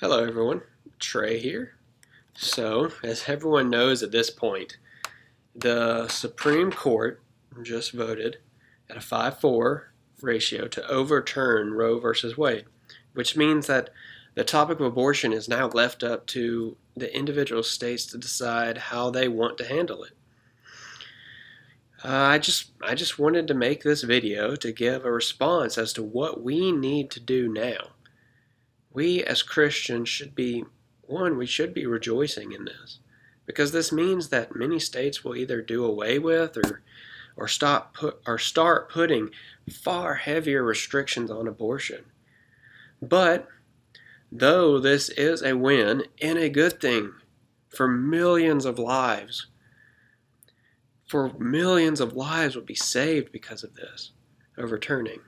Hello everyone, Trey here. So, as everyone knows at this point, the Supreme Court just voted at a 5-4 ratio to overturn Roe versus Wade, which means that the topic of abortion is now left up to the individual states to decide how they want to handle it. Uh, I just I just wanted to make this video to give a response as to what we need to do now we as Christians should be, one, we should be rejoicing in this because this means that many states will either do away with or or stop put or start putting far heavier restrictions on abortion. But though this is a win and a good thing for millions of lives, for millions of lives will be saved because of this overturning.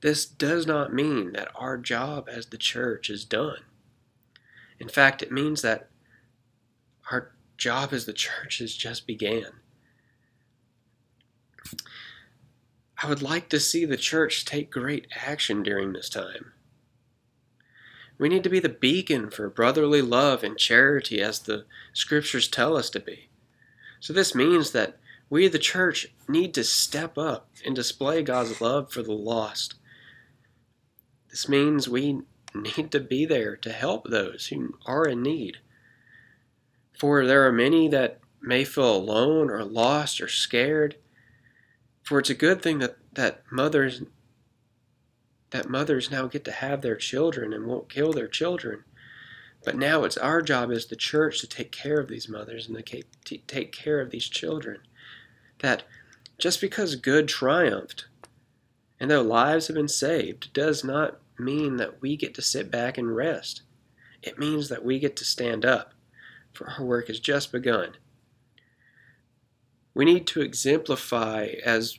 This does not mean that our job as the church is done. In fact, it means that our job as the church has just began. I would like to see the church take great action during this time. We need to be the beacon for brotherly love and charity as the scriptures tell us to be. So this means that we, the church, need to step up and display God's love for the lost this means we need to be there to help those who are in need. For there are many that may feel alone or lost or scared. For it's a good thing that, that mothers that mothers now get to have their children and won't kill their children. But now it's our job as the church to take care of these mothers and to take care of these children. That just because good triumphed and though lives have been saved, does not mean that we get to sit back and rest. It means that we get to stand up, for our work has just begun. We need to exemplify, as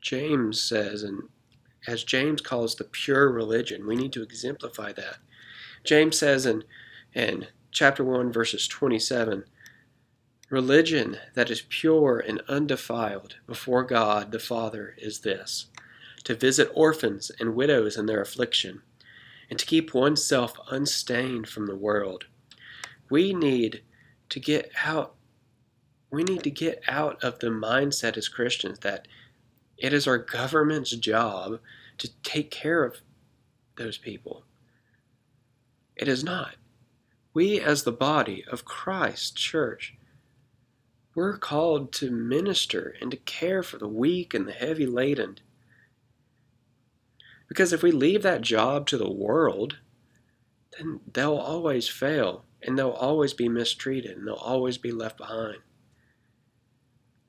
James says, and as James calls the pure religion, we need to exemplify that. James says in, in chapter 1, verses 27, Religion that is pure and undefiled before God the Father is this to visit orphans and widows in their affliction, and to keep oneself unstained from the world. We need to get out we need to get out of the mindset as Christians that it is our government's job to take care of those people. It is not. We, as the body of Christ Church, we're called to minister and to care for the weak and the heavy laden, because if we leave that job to the world, then they'll always fail and they'll always be mistreated and they'll always be left behind.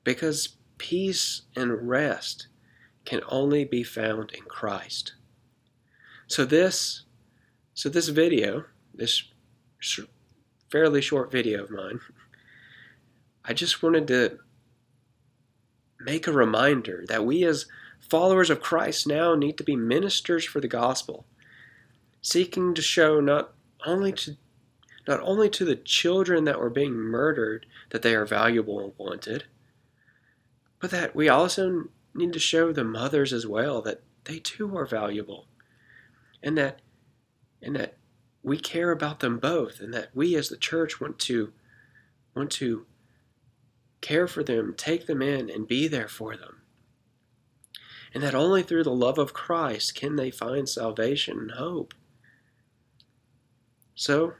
Because peace and rest can only be found in Christ. So this so this video, this fairly short video of mine, I just wanted to make a reminder that we as Followers of Christ now need to be ministers for the gospel, seeking to show not only to not only to the children that were being murdered that they are valuable and wanted, but that we also need to show the mothers as well that they too are valuable. And that and that we care about them both and that we as the church want to want to care for them, take them in and be there for them and that only through the love of Christ can they find salvation and hope. So,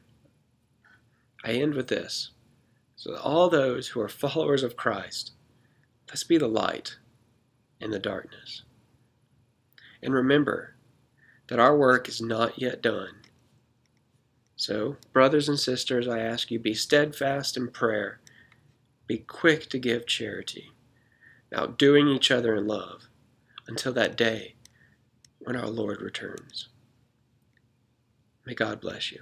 I end with this. So, all those who are followers of Christ, let's be the light in the darkness. And remember that our work is not yet done. So, brothers and sisters, I ask you be steadfast in prayer, be quick to give charity, outdoing each other in love until that day when our Lord returns. May God bless you.